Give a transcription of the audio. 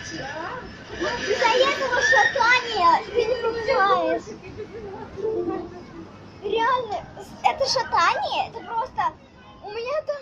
Из-за этого не понимаешь. Реально, это шатание, это просто... У меня там